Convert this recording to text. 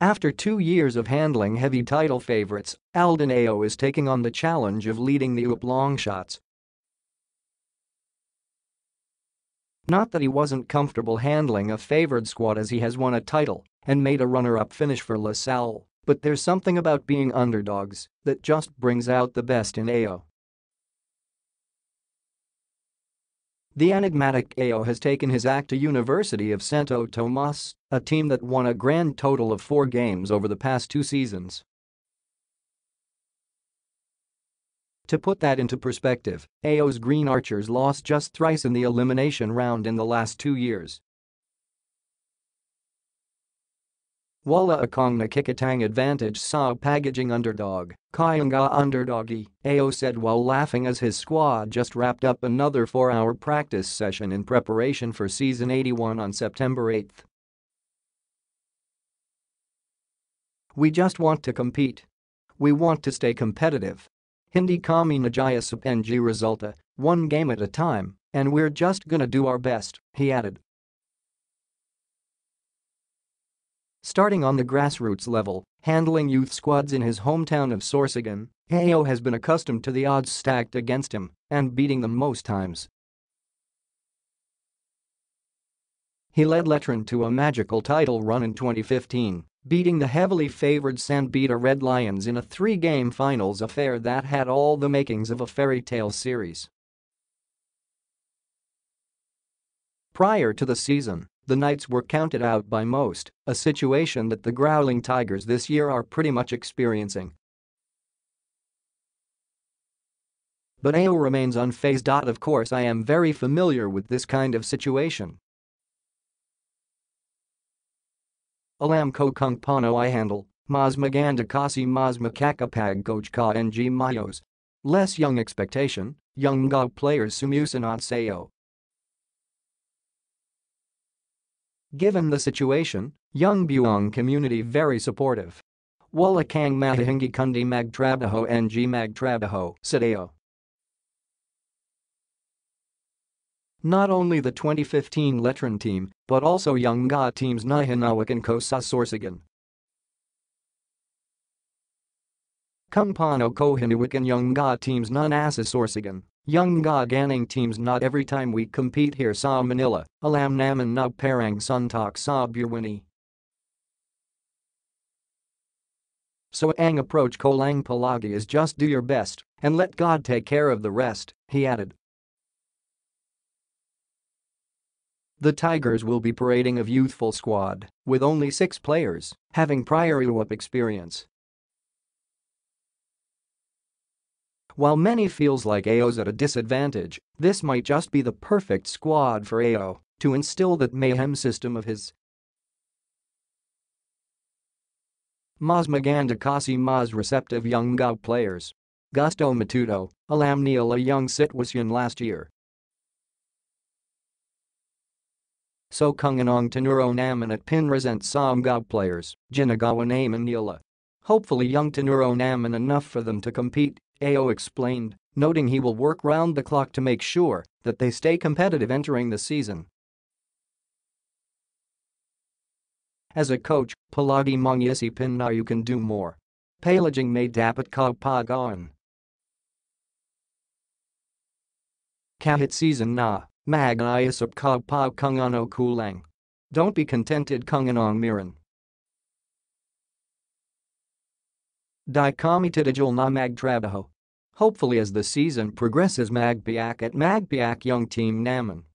After two years of handling heavy title favorites, Aldin Ayo is taking on the challenge of leading the UAAP Longshots. Not that he wasn't comfortable handling a favored squad as he has won a title and made a runner-up finish for La Salle, but there's something about being underdogs that just brings out the best in Ayo. The enigmatic Ayo has taken his act to University of Santo Tomas, a team that won a grand total of four games over the past two seasons. To put that into perspective, Ayo's Green Archers lost just thrice in the elimination round in the last two years. Walla Akongna Kikatang advantage saw packaging underdog, Kayanga underdoggy, Ayo said while laughing as his squad just wrapped up another four-hour practice session in preparation for season 81 on September 8. We just want to compete. We want to stay competitive. Hindi Kami Najaya Sapenji Resulta, one game at a time, and we're just gonna do our best, he added. Starting on the grassroots level, handling youth squads in his hometown of Sorsogon, Ayo has been accustomed to the odds stacked against him and beating them most times. He led Letran to a magical title run in 2015, beating the heavily favored San Beda Red Lions in a three-game finals affair that had all the makings of a fairy tale series. Prior to the season, the Knights were counted out by most, a situation that the Growling Tigers this year are pretty much experiencing. But Ayo remains unfazed. Of course I am very familiar with this kind of situation. Alam ko kung pano I handle, mas maganda kasi mas makakapag coach ka ng mayos. Less young expectation, young GOG players sumusunod sayo. Given the situation, young Buong community very supportive. Wala kang mahihingi kundi magtrabaho ng magtrabaho, Sadeo. Not only the 2015 Letran team, but also young GA teams Nihinawakan ko sa Sorsogon. Kung pano ko hinawakan young GA teams na nasa Sorsogon. Young ga ganning teams not every time we compete here sa Manila, alam naman na parang suntok sa Burwini. So ang approach ko lang palagi is just do your best and let God take care of the rest, he added. The Tigers will be parading a youthful squad with only six players having prior UAAP experience While many feels like Ayo's at a disadvantage, this might just be the perfect squad for AO to instill that mayhem system of his. Mas maganda kasi mas receptive young Gao players. Gusto Matuto, alam Neil a young sitwasyon last year. So kunganong tenuro naman at pinresent some Gao players, ginagawa naman nila. Hopefully young tenuro naman enough for them to compete Ayo explained, noting he will work round the clock to make sure that they stay competitive entering the season. As a coach, Palagi na you can do more. Palaging may dapat kagpagaan. Kahit season na, mag-ayasap kagpag kungano kulang. Don't be contented kunganong miran. Di kami titigil na magtrabaho. Hopefully as the season progresses magpiak at magpiak young team naman